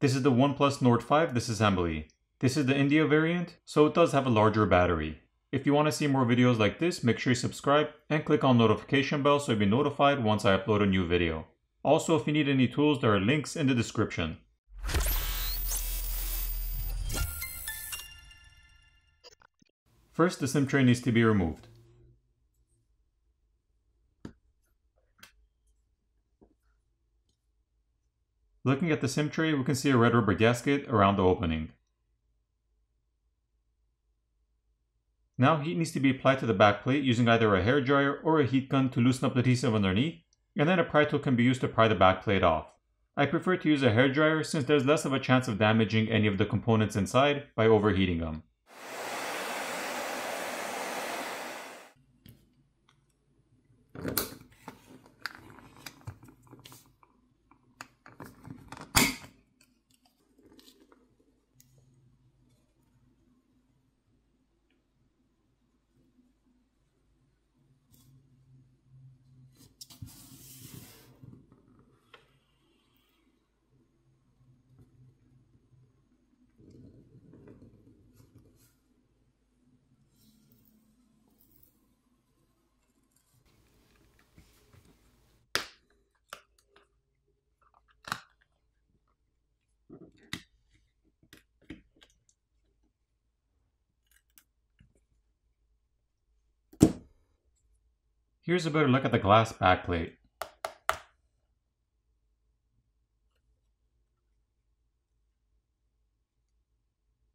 This is the OnePlus Nord 5 disassembly. This is the India variant, so it does have a larger battery. If you want to see more videos like this, make sure you subscribe and click on notification bell so you'll be notified once I upload a new video. Also, if you need any tools, there are links in the description. First, the SIM tray needs to be removed. Looking at the SIM tray, we can see a red rubber gasket around the opening. Now heat needs to be applied to the back plate using either a hair dryer or a heat gun to loosen up the adhesive underneath, and then a pry tool can be used to pry the back plate off. I prefer to use a hair dryer since there's less of a chance of damaging any of the components inside by overheating them. Here's a better look at the glass backplate.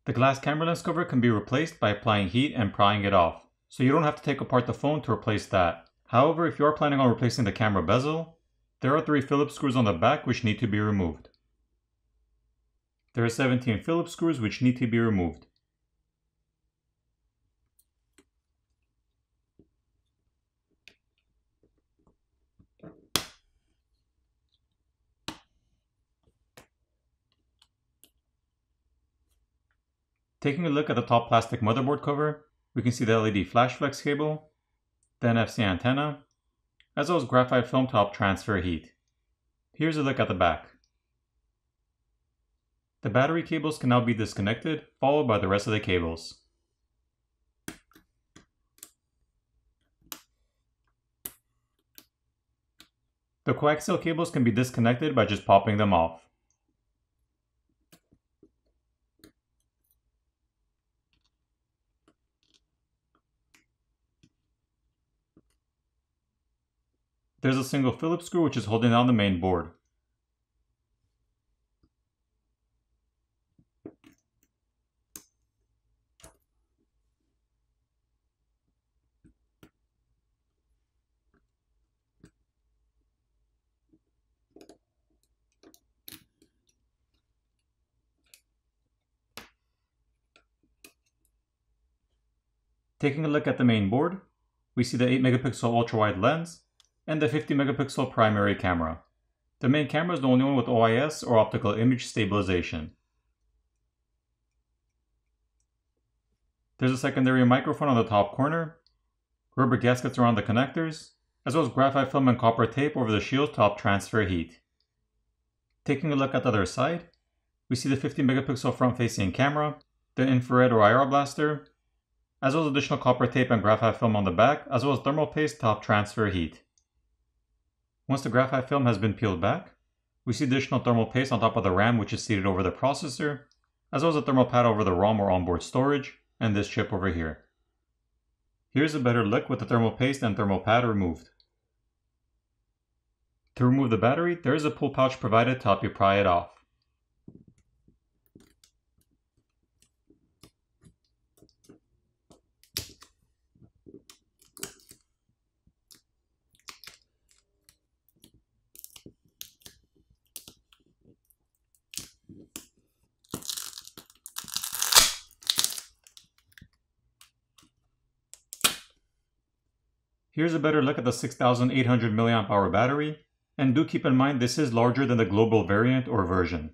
The glass camera lens cover can be replaced by applying heat and prying it off, so you don't have to take apart the phone to replace that. However, if you are planning on replacing the camera bezel, there are three Phillips screws on the back which need to be removed. There are 17 Phillips screws which need to be removed. Taking a look at the top plastic motherboard cover, we can see the LED flash flex cable, the NFC antenna, as well as graphite film to help transfer heat. Here's a look at the back. The battery cables can now be disconnected, followed by the rest of the cables. The coaxial cables can be disconnected by just popping them off. There's a single Phillips screw which is holding down the main board. Taking a look at the main board, we see the 8 megapixel ultra wide lens, and the 50 megapixel primary camera. The main camera is the only one with OIS or optical image stabilization. There's a secondary microphone on the top corner, rubber gaskets around the connectors, as well as graphite film and copper tape over the shield to help transfer heat. Taking a look at the other side, we see the 50 megapixel front facing camera, the infrared or IR blaster, as well as additional copper tape and graphite film on the back, as well as thermal paste to help transfer heat. Once the graphite film has been peeled back, we see additional thermal paste on top of the RAM which is seated over the processor, as well as a thermal pad over the ROM or onboard storage, and this chip over here. Here's a better look with the thermal paste and thermal pad removed. To remove the battery, there is a pull pouch provided to help you pry it off. Here's a better look at the 6800 mAh battery, and do keep in mind this is larger than the global variant or version.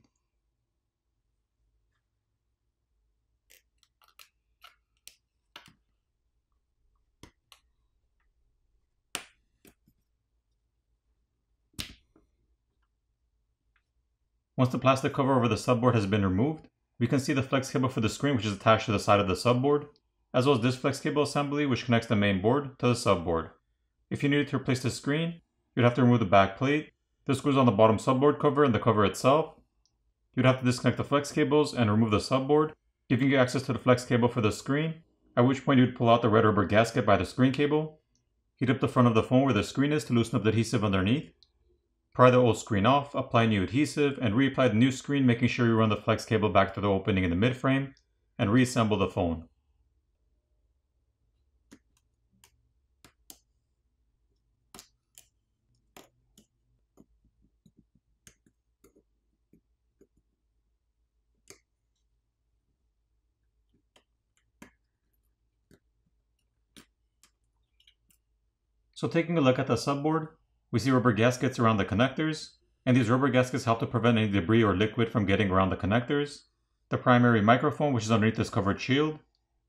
Once the plastic cover over the subboard has been removed, we can see the flex cable for the screen which is attached to the side of the subboard, as well as this flex cable assembly which connects the main board to the subboard. If you needed to replace the screen, you'd have to remove the back plate. This goes on the bottom subboard cover and the cover itself. You'd have to disconnect the flex cables and remove the subboard, giving you access to the flex cable for the screen, at which point you'd pull out the red rubber gasket by the screen cable, heat up the front of the phone where the screen is to loosen up the adhesive underneath, pry the old screen off, apply new adhesive, and reapply the new screen making sure you run the flex cable back to the opening in the midframe, and reassemble the phone. So taking a look at the subboard, we see rubber gaskets around the connectors, and these rubber gaskets help to prevent any debris or liquid from getting around the connectors, the primary microphone which is underneath this covered shield,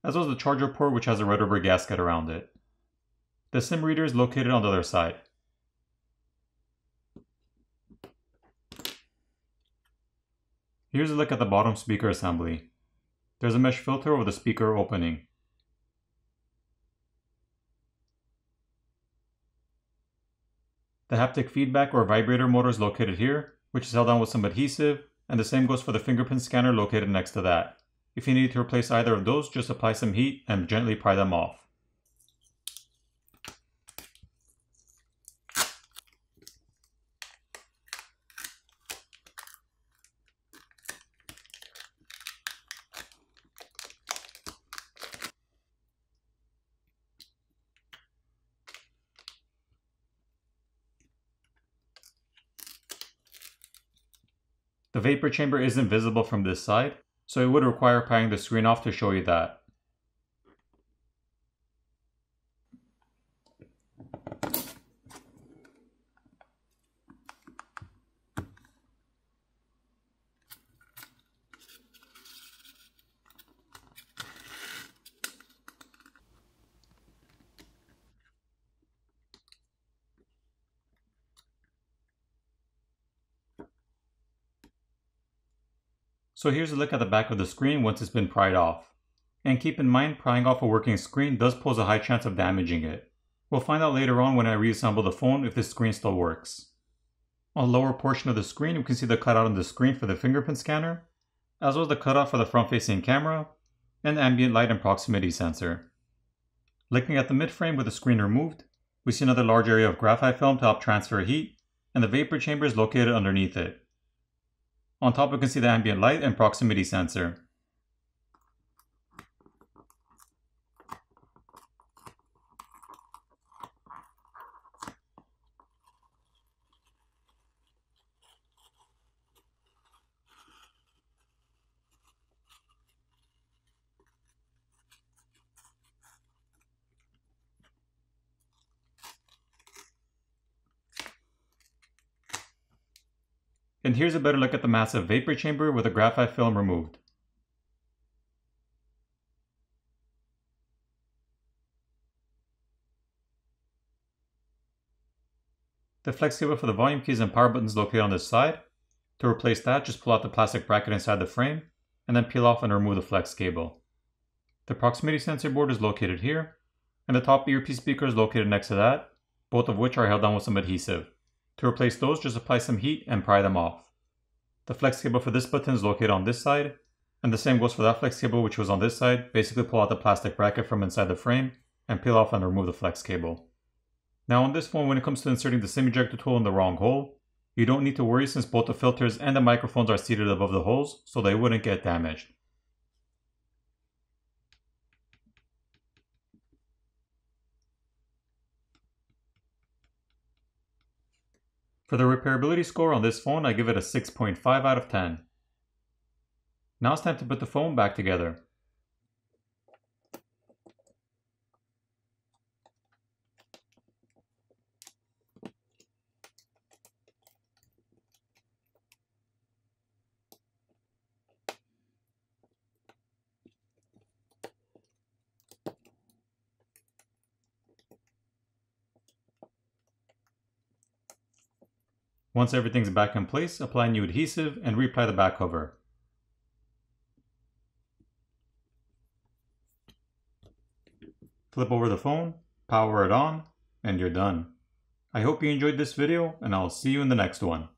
as well as the charger port which has a red rubber gasket around it. The SIM reader is located on the other side. Here's a look at the bottom speaker assembly. There's a mesh filter over the speaker opening. The haptic feedback or vibrator motor is located here, which is held on with some adhesive, and the same goes for the fingerprint scanner located next to that. If you need to replace either of those, just apply some heat and gently pry them off. The vapor chamber isn't visible from this side, so it would require prying the screen off to show you that. So here's a look at the back of the screen once it's been pried off. And keep in mind, prying off a working screen does pose a high chance of damaging it. We'll find out later on when I reassemble the phone if the screen still works. On the lower portion of the screen, we can see the cutout on the screen for the fingerprint scanner, as well as the cutout for the front-facing camera, and ambient light and proximity sensor. Looking at the mid-frame with the screen removed, we see another large area of graphite film to help transfer heat, and the vapor chamber is located underneath it. On top we can see the ambient light and proximity sensor. And here's a better look at the massive vapor chamber with the graphite film removed. The flex cable for the volume keys and power buttons located on this side. To replace that, just pull out the plastic bracket inside the frame, and then peel off and remove the flex cable. The proximity sensor board is located here, and the top earpiece speaker is located next to that, both of which are held down with some adhesive. To replace those, just apply some heat and pry them off. The flex cable for this button is located on this side, and the same goes for that flex cable which was on this side. Basically pull out the plastic bracket from inside the frame and peel off and remove the flex cable. Now on this phone, when it comes to inserting the SIM ejector tool in the wrong hole, you don't need to worry since both the filters and the microphones are seated above the holes so they wouldn't get damaged. For the repairability score on this phone, I give it a 6.5 out of 10. Now it's time to put the phone back together. Once everything's back in place, apply new adhesive and reapply the back cover. Flip over the phone, power it on, and you're done. I hope you enjoyed this video, and I'll see you in the next one.